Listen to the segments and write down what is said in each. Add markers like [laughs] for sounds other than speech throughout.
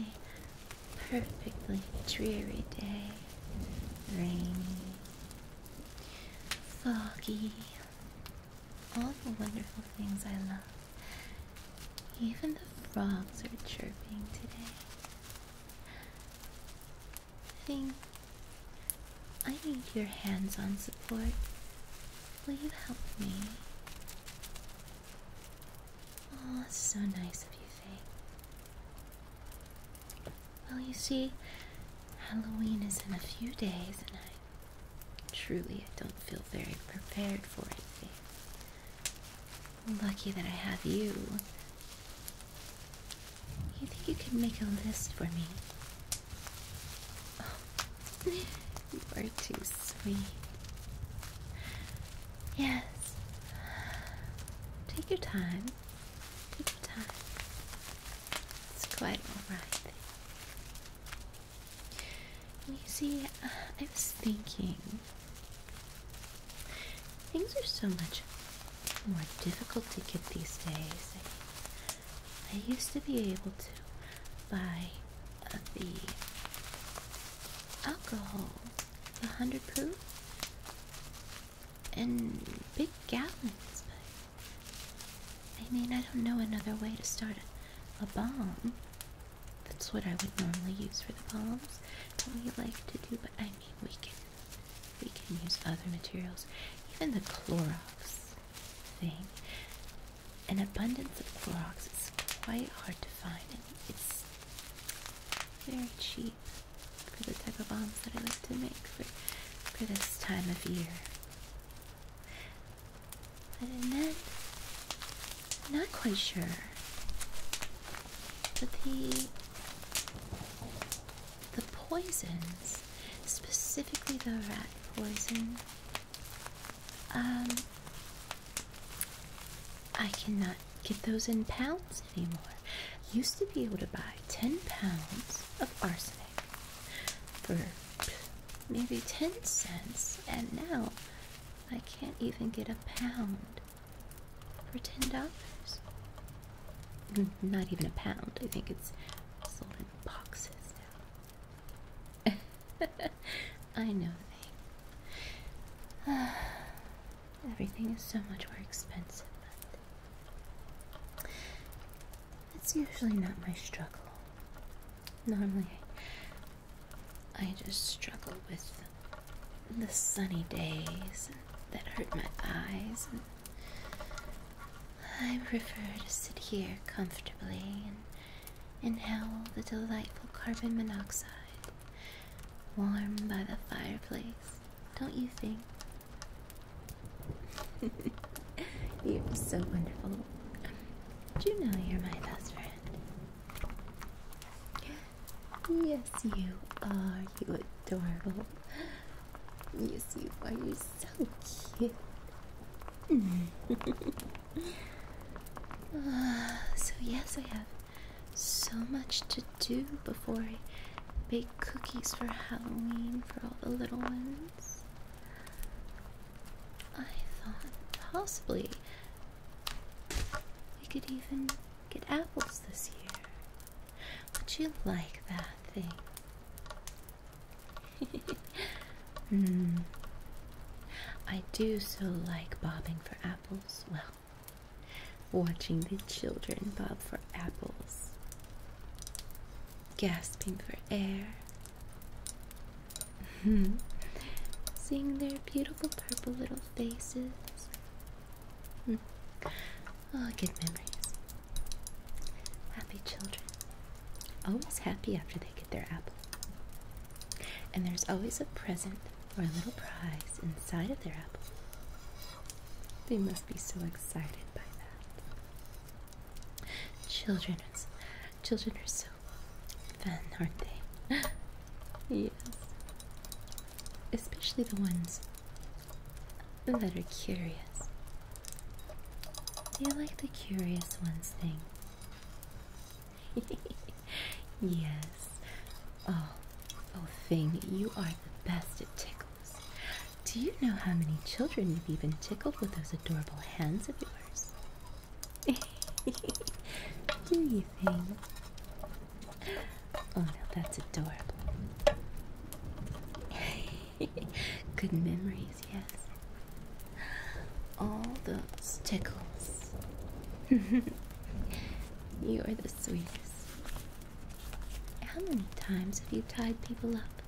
a perfectly dreary day. Rainy, foggy, all the wonderful things I love. Even the frogs are chirping today. I think I need your hands on support. Will you help me? Oh, it's so nice of you, Faye. Well, you see, Halloween is in a few days, and I truly I don't feel very prepared for Faye. Lucky that I have you. You think you could make a list for me? Oh, [laughs] you are too sweet. Yes. Take your time. Take your time. It's quite alright. You see, I was thinking. Things are so much more difficult to get these days. I, I used to be able to buy the alcohol, the 100 proof, in big gallons. But I mean, I don't know another way to start a, a bomb. That's what I would normally use for the bombs we like to do. But I mean, we can we can use other materials, even the Clorox thing. An abundance of Clorox is quite hard to find, and it's very cheap for the type of bombs that I like to make for for this time of year. But then, I'm not quite sure. But the poisons, specifically the rat poison, um, I cannot get those in pounds anymore. Used to be able to buy 10 pounds of arsenic for maybe 10 cents, and now I can't even get a pound for $10. [laughs] Not even a pound. I think it's sold in boxes now. [laughs] I know they. [sighs] Everything is so much more expensive, but it's usually not my struggle. Normally, I just struggle with the sunny days that hurt my eyes. And I prefer to sit here comfortably and inhale the delightful carbon monoxide, warmed by the fireplace. Don't you think? [laughs] you're so wonderful. Do you know you're my best friend? Yes, you are. You adorable. Yes, you are. You're so cute. [laughs] Ah, so, yes, I have so much to do before I bake cookies for Halloween for all the little ones. I thought possibly we could even get apples this year. Would you like that thing? [laughs] Hmm. I do so like bobbing for apples. Well, watching the children bob for apples, gasping for air, hmm. seeing their beautiful purple little faces. Hmm. Oh, good memories. Happy children. Always happy after they get their apple. And there's always a present or a little prize inside of their apple. They must be so excited by that. Children, children are so fun, aren't they? [laughs] yes. Especially the ones that are curious. Do you like the curious ones thing? [laughs] yes. Oh, oh, thing, you are the best at tickles. Do you know how many children you've even tickled with those adorable hands of yours? [laughs] Do you think? Oh no, that's adorable. [laughs] Good memories, yes. All those tickles. [laughs] you are the sweetest. How many times have you tied people up?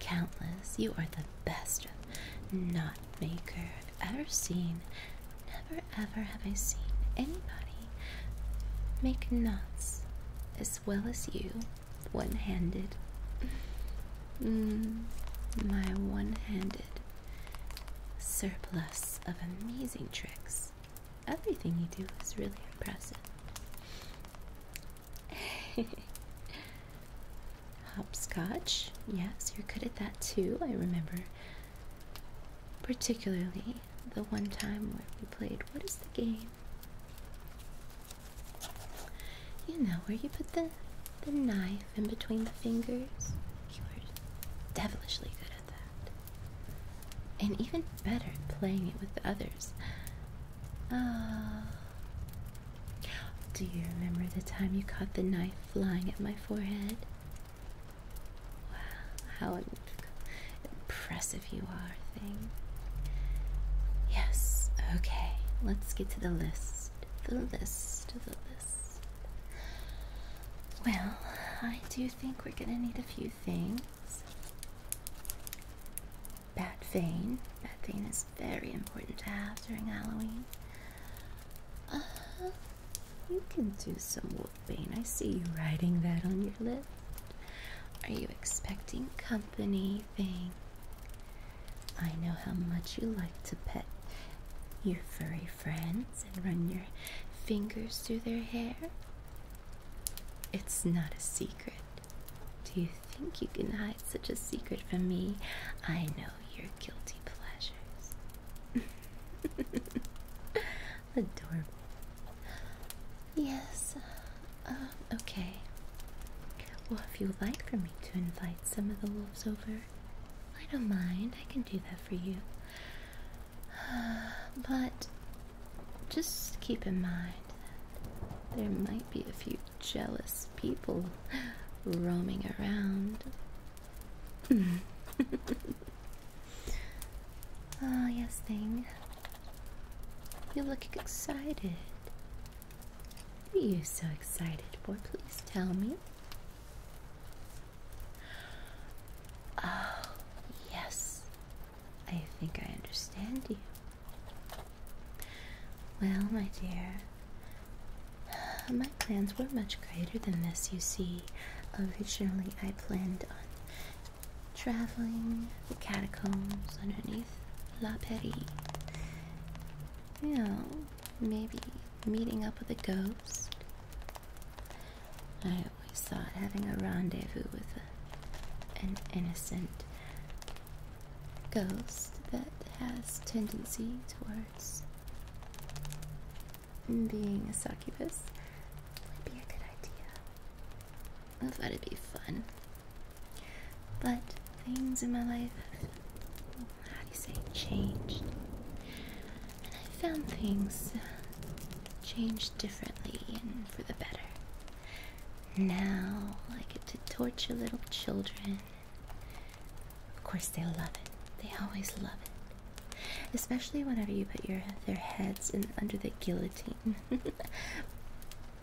Countless. You are the best knot maker I've ever seen. Never ever have I seen anybody make knots as well as you, one handed. Mm, my one handed surplus of amazing tricks. Everything you do is really impressive. [laughs] Hopscotch, yes, you're good at that too, I remember. Particularly the one time where we played, what is the game? You know, where you put the, the knife in between the fingers. You are devilishly good at that. And even better at playing it with the others. Ah. do you remember the time you caught the knife flying at my forehead? Wow, how impressive you are, thing. Yes, okay, let's get to the list. The list, the list. Well, I do think we're gonna need a few things. Bat Vein. Bat Vein is very important to have during Halloween. Uh, you can do some Wolfbane. I see you writing that on your list. Are you expecting company, thing? I know how much you like to pet your furry friends and run your fingers through their hair. It's not a secret. Do you think you can hide such a secret from me? I know your guilty pleasures. [laughs] Adorable. Yes. Uh, okay. Well, if you would like for me to invite some of the wolves over, I don't mind. I can do that for you. [sighs] but just keep in mind there might be a few jealous people roaming around. Oh, [laughs] yes, thing. You look excited. What are you so excited for? Please tell me. Oh, yes. I think I understand you. Well, my dear, Uh, my plans were much greater than this, you see. Originally, I planned on traveling the catacombs underneath La Peri. You know, maybe meeting up with a ghost. I always thought having a rendezvous with a, an innocent ghost that has tendency towards being a succubus would be a good idea. I thought it'd be fun. But things in my life have, how do you say, changed. And I found things changed differently and for the better. Now I get to torture little children. Of course, they love it. They always love it. Especially whenever you put your their heads in under the guillotine. [laughs]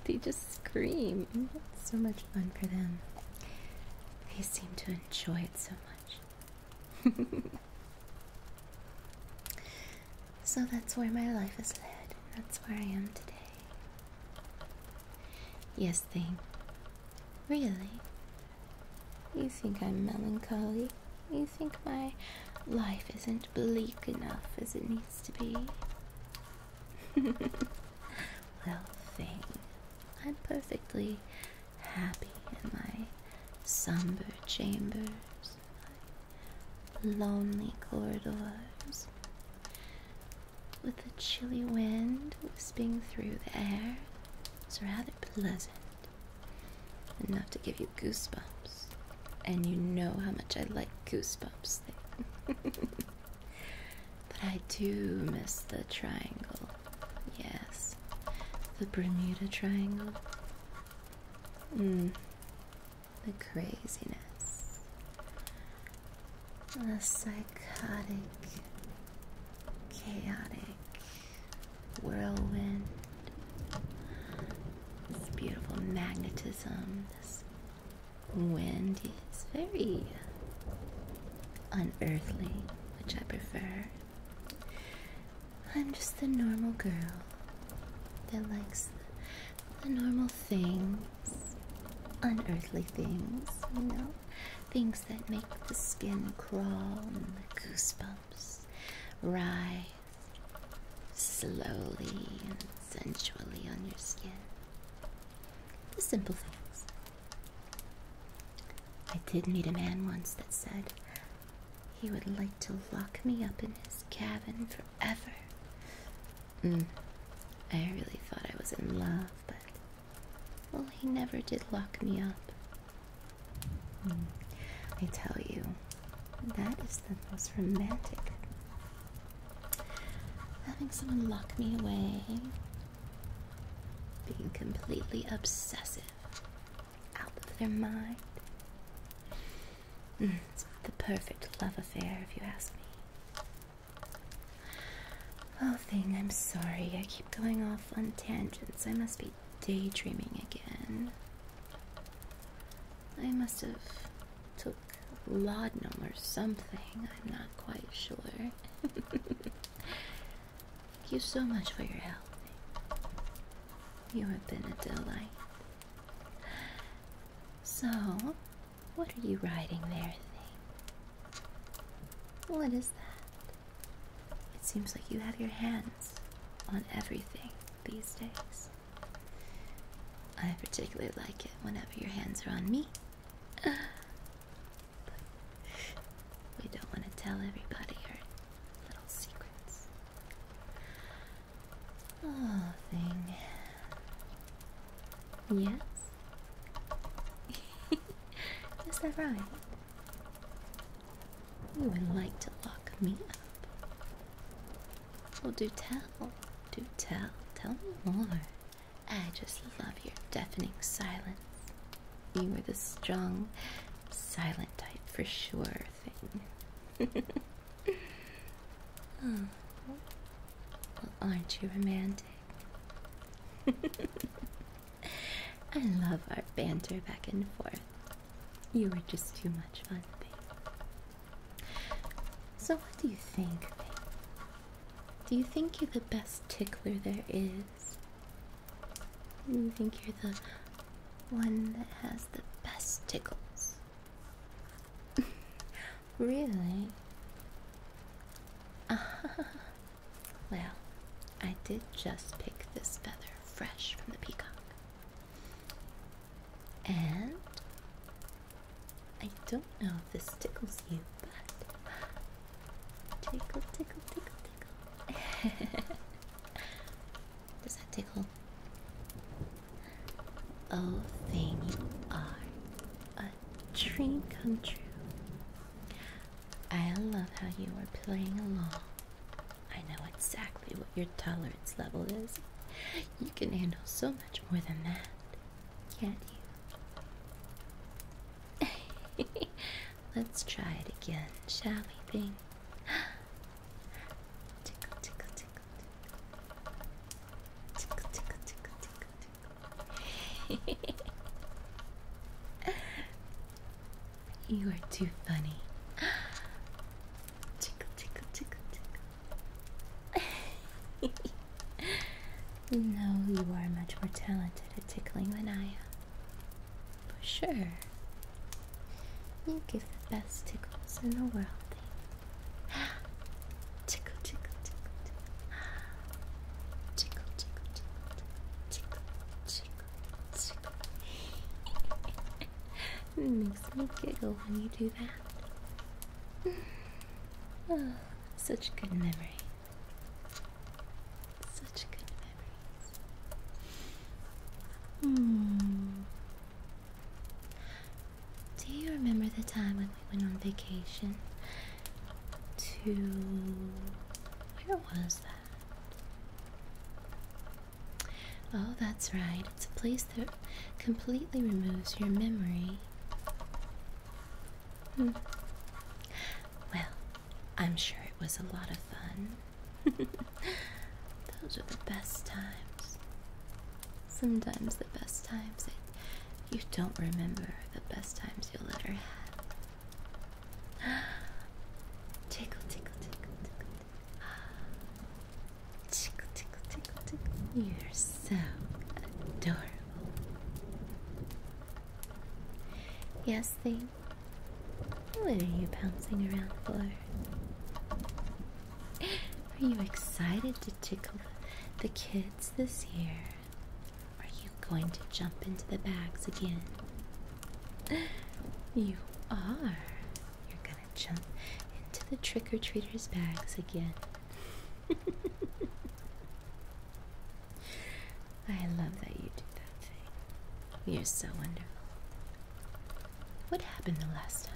they just scream. So much fun for them. They seem to enjoy it so much. [laughs] so that's where my life has led. That's where I am today. Yes, thing. Really? You think I'm melancholy? You think my life isn't bleak enough as it needs to be? [laughs] well, thing. I'm perfectly happy in my somber chambers, my lonely corridors, with the chilly wind whispering through the air. It's rather pleasant, enough to give you goosebumps, and you know how much I like goosebumps. [laughs] but I do miss the triangle. Yes, the Bermuda Triangle. Mm. the craziness, the psychotic, chaotic whirlwind, this beautiful magnetism, this wind is very unearthly, which I prefer. I'm just the normal girl that likes the, normal things, unearthly things, you know, things that make the skin crawl and the goosebumps rise slowly and sensually on your skin. The simple things. I did meet a man once that said he would like to lock me up in his cabin forever. Mm. I really thought I was in love, well, he never did lock me up. Mm. I tell you, that is the most romantic. Having someone lock me away, being completely obsessive, out of their mind. Mm, it's the perfect love affair, if you ask me. Oh, thing, I'm sorry. I keep going off on tangents. I must be daydreaming again. I must have took laudanum or something. I'm not quite sure. [laughs] Thank you so much for your help. You have been a delight. So, what are you writing there, thing? What is that? It seems like you have your hands on everything these days. I particularly like it whenever your hands are on me. [sighs] We don't want to tell everybody our little secrets. Oh, thing. Yes? [laughs] Is that right? You would like to lock me up. Well, do tell. Do tell. Tell me more. I just love your deafening silence. You were the strong, silent type for sure thing. [laughs] oh. Well, aren't you romantic? [laughs] I love our banter back and forth. You were just too much fun, babe. So, what do you think, babe? Do you think you're the best tickler there is? You think you're the one that has the best tickles? [laughs] really? [laughs] well, I did just pick this feather fresh from the peacock. And I don't know if this tickles you, but tickle, tickle, tickle, tickle. [laughs] Does that tickle? Oh, thing, you are a dream come true. I love how you are playing along. I know exactly what your tolerance level is. You can handle so much more than that, can't you? [laughs] Let's try it again, shall we, Thing? tickle, tickle, tickle, tickle, tickle, tickle, tickle, tickle. you are too funny. [gasps] tickle, tickle, tickle, tickle. [laughs] no, you are much more talented at tickling than I am. For sure. You give the best tickles in the world. Tickle, tickle, tickle, tickle. Tickle, tickle, tickle, tickle, tickle, tickle. it makes me giggle when you do that. [sighs] Oh, such good memory. Such good memories. Hmm. Do you remember the time when we went on vacation to. Where was that? Oh, that's right. It's a place that completely removes your memory Hmm. Well, I'm sure it was a lot of fun. [laughs] Those are the best times. Sometimes the best times that you don't remember the best times you'll ever have. [gasps] [gasps] tickle, tickle, tickle, tickle. Tickle, tickle, tickle, tickle. You're so adorable. Yes, thing. What are you bouncing around for? Are you excited to tickle the kids this year? Are you going to jump into the bags again? [gasps] You are. You're gonna jump into the trick or treaters' bags again. [laughs] I love that you do that thing. You're so wonderful. What happened the last time?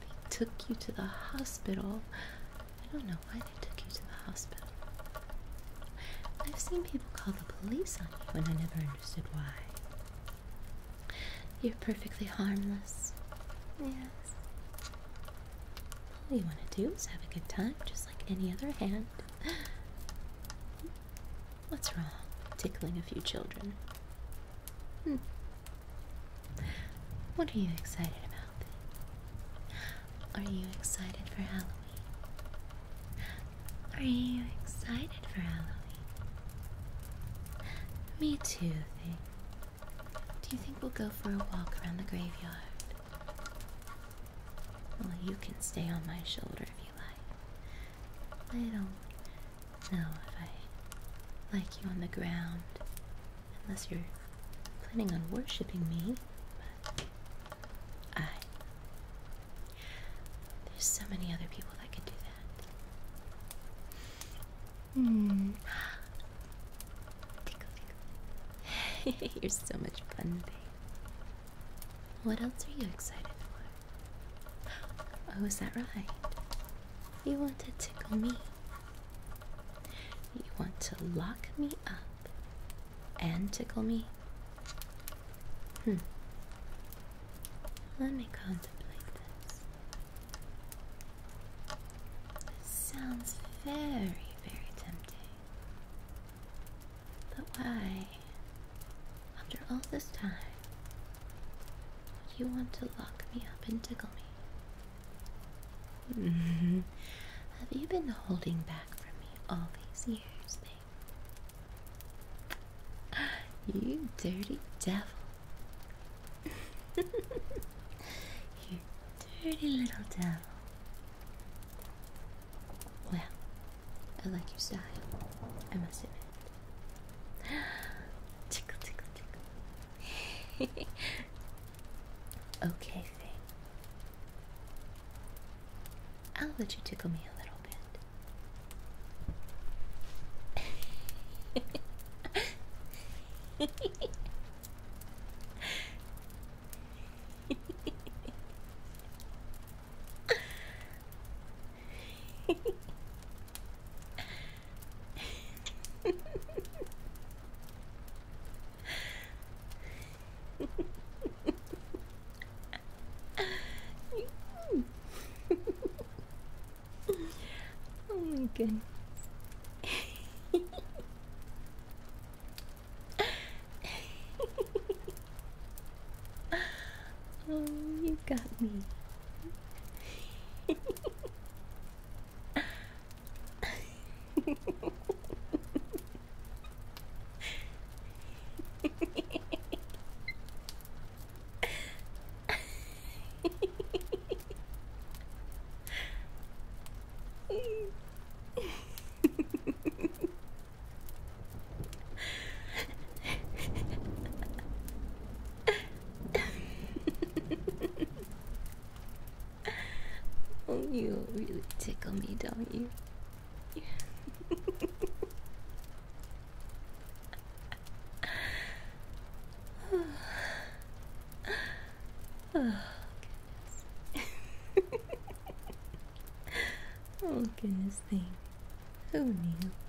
They took you to the hospital. I don't know why they took you to the hospital. I've seen people call the police on you, and I never understood why. You're perfectly harmless. Yes. All you want to do is have a good time, just like any other hand. [gasps] What's wrong? Tickling a few children. Hmm. What are you excited about? Are you excited for Halloween? Are you excited for Halloween? Me too, Thing. Do you think we'll go for a walk around the graveyard? Well, you can stay on my shoulder if you like. I don't know if I like you on the ground, unless you're planning on worshipping me, but I. There's so many other people that could do that. Hmm. Tickle, tickle. [laughs] You're so much fun, babe. What else are you excited for? Oh, is that right? You want to tickle me. You want to lock me up and tickle me? Hmm. Let me contemplate this. This sounds very, very tempting. But why, all this time, you want to lock me up and tickle me? Mm-hmm. Have you been holding back from me all these years, Thing? [gasps] You dirty devil. [laughs] you dirty little devil. Well, I like your style, I must admit. tickle, tickle, tickle. [laughs] okay, Thing. I'll let you tickle me a little bit. oh my goodness. oh, you got me. Oh, you really tickle me, don't you? oh, goodness. thing. Who knew?